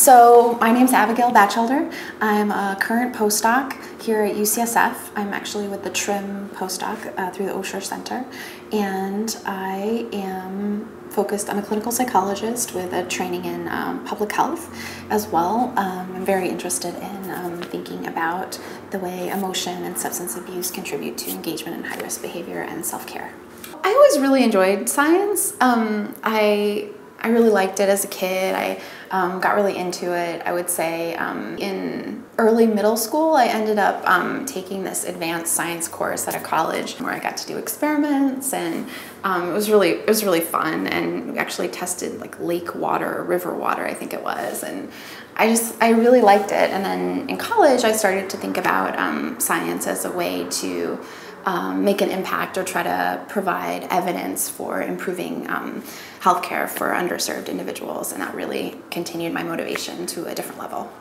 So my name's Abigail Bachelder. I'm a current postdoc here at UCSF. I'm actually with the TRIM postdoc uh, through the Osher Center, and I am focused. I'm a clinical psychologist with a training in um, public health as well. Um, I'm very interested in um, thinking about the way emotion and substance abuse contribute to engagement in high risk behavior and self care. I always really enjoyed science. Um, I I really liked it as a kid. I um, got really into it. I would say um, in early middle school, I ended up um, taking this advanced science course at a college where I got to do experiments, and um, it was really it was really fun. And we actually tested like lake water, or river water, I think it was, and I just I really liked it. And then in college, I started to think about um, science as a way to um, make an impact or try to provide evidence for improving um, healthcare for underserved individuals, and that really continued my motivation to a different level.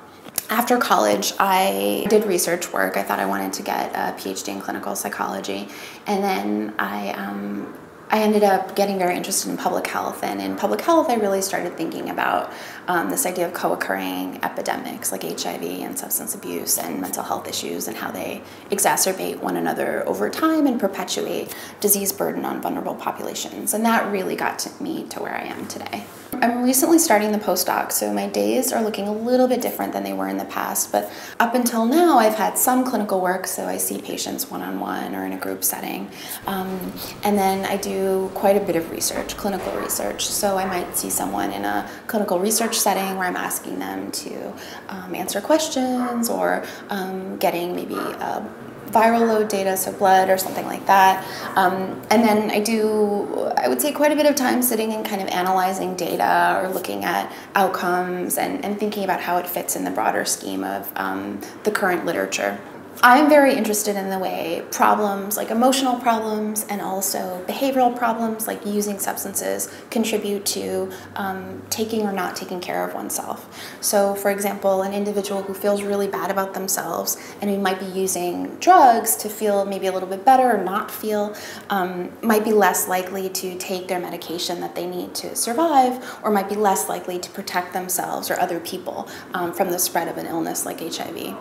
After college, I did research work. I thought I wanted to get a PhD in clinical psychology, and then I um, I ended up getting very interested in public health, and in public health, I really started thinking about um, this idea of co occurring epidemics like HIV and substance abuse and mental health issues and how they exacerbate one another over time and perpetuate disease burden on vulnerable populations. And that really got to me to where I am today. I'm recently starting the postdoc, so my days are looking a little bit different than they were in the past. But up until now, I've had some clinical work, so I see patients one on one or in a group setting. Um, and then I do quite a bit of research, clinical research. So I might see someone in a clinical research setting where I'm asking them to um, answer questions or um, getting maybe a viral load data, so blood or something like that. Um, and then I do, I would say, quite a bit of time sitting and kind of analyzing data or looking at outcomes and, and thinking about how it fits in the broader scheme of um, the current literature. I'm very interested in the way problems like emotional problems and also behavioral problems like using substances contribute to um, taking or not taking care of oneself. So, for example, an individual who feels really bad about themselves and who might be using drugs to feel maybe a little bit better or not feel um, might be less likely to take their medication that they need to survive or might be less likely to protect themselves or other people um, from the spread of an illness like HIV.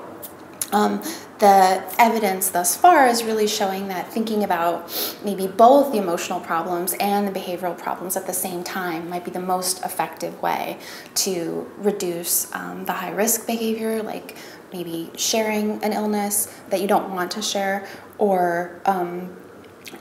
Um, the evidence thus far is really showing that thinking about maybe both the emotional problems and the behavioral problems at the same time might be the most effective way to reduce um, the high risk behavior, like maybe sharing an illness that you don't want to share, or um,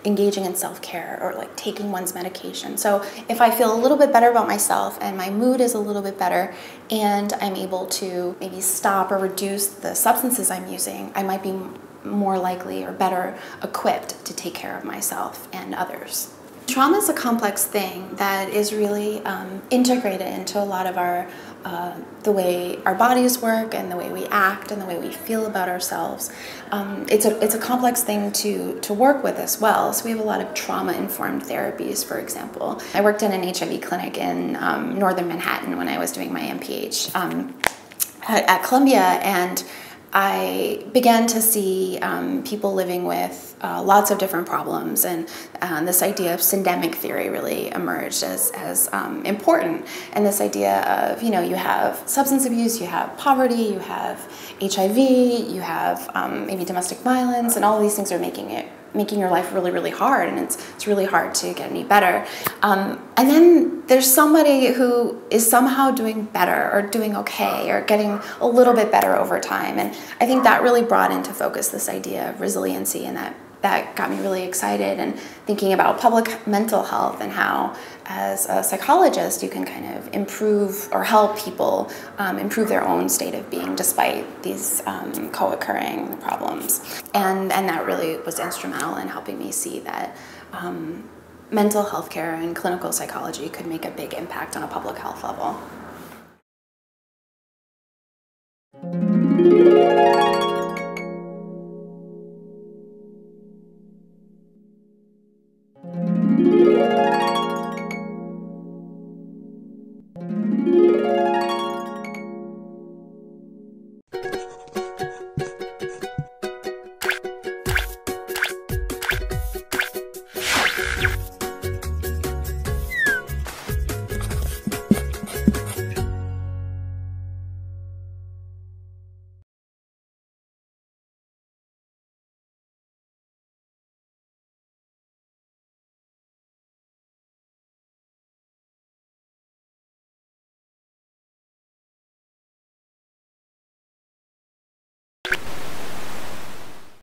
engaging in self-care or like taking one's medication. So if I feel a little bit better about myself and my mood is a little bit better and I'm able to maybe stop or reduce the substances I'm using, I might be more likely or better equipped to take care of myself and others. Trauma is a complex thing that is really um, integrated into a lot of our uh, the way our bodies work and the way we act and the way we feel about ourselves. Um, it's a it's a complex thing to to work with as well. So we have a lot of trauma informed therapies, for example. I worked in an HIV clinic in um, northern Manhattan when I was doing my MPH um, at, at Columbia and I began to see um, people living with uh, lots of different problems, and uh, this idea of syndemic theory really emerged as, as um, important. And this idea of, you know, you have substance abuse, you have poverty, you have HIV, you have um, maybe domestic violence, and all these things are making it making your life really, really hard, and it's, it's really hard to get any better. Um, and then there's somebody who is somehow doing better or doing okay or getting a little bit better over time. And I think that really brought into focus this idea of resiliency and that that got me really excited and thinking about public mental health and how as a psychologist you can kind of improve or help people um, improve their own state of being despite these um, co-occurring problems and and that really was instrumental in helping me see that um, mental health care and clinical psychology could make a big impact on a public health level